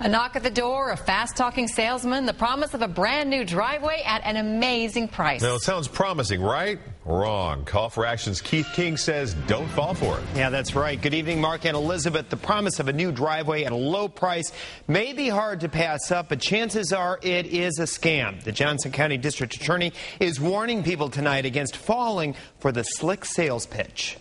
A knock at the door, a fast talking salesman, the promise of a brand new driveway at an amazing price. Now, it sounds promising, right? Wrong. Call for Action's Keith King says don't fall for it. Yeah, that's right. Good evening, Mark and Elizabeth. The promise of a new driveway at a low price may be hard to pass up, but chances are it is a scam. The Johnson County District Attorney is warning people tonight against falling for the slick sales pitch.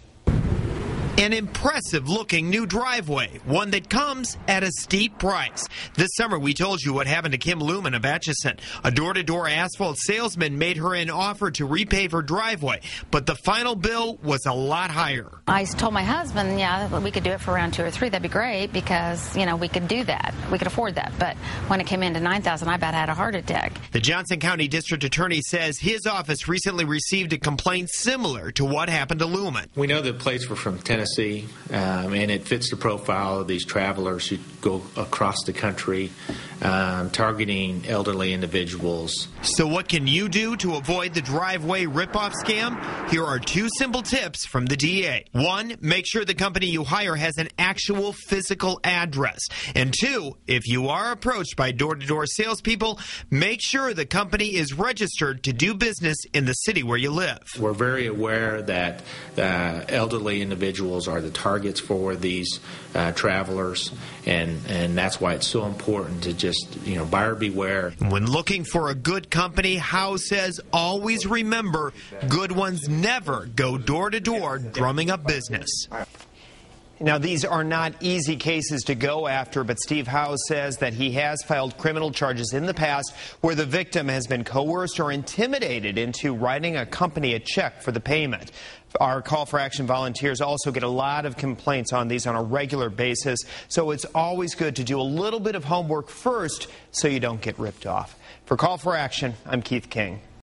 An impressive looking new driveway, one that comes at a steep price. This summer, we told you what happened to Kim Lumen of Atchison. A door to door asphalt salesman made her an offer to repave her driveway, but the final bill was a lot higher. I told my husband, yeah, we could do it for around two or three. That'd be great because, you know, we could do that. We could afford that. But when it came into 9000 I about had a heart attack. The Johnson County District Attorney says his office recently received a complaint similar to what happened to Lumen. We know the plates were from Tennessee Tennessee, um, and it fits the profile of these travelers who go across the country um, targeting elderly individuals. So, what can you do to avoid the driveway ripoff scam? Here are two simple tips from the DA. One, make sure the company you hire has an actual physical address. And two, if you are approached by door to door salespeople, make sure the company is registered to do business in the city where you live. We're very aware that uh, elderly individuals are the targets for these uh, travelers, and, and that's why it's so important to just, you know, buyer beware. When looking for a good company, Howe says always remember good ones never go door to door drumming up business. Now, these are not easy cases to go after, but Steve Howe says that he has filed criminal charges in the past where the victim has been coerced or intimidated into writing a company a check for the payment. Our call for action volunteers also get a lot of complaints on these on a regular basis, so it's always good to do a little bit of homework first so you don't get ripped off. For Call for Action, I'm Keith King.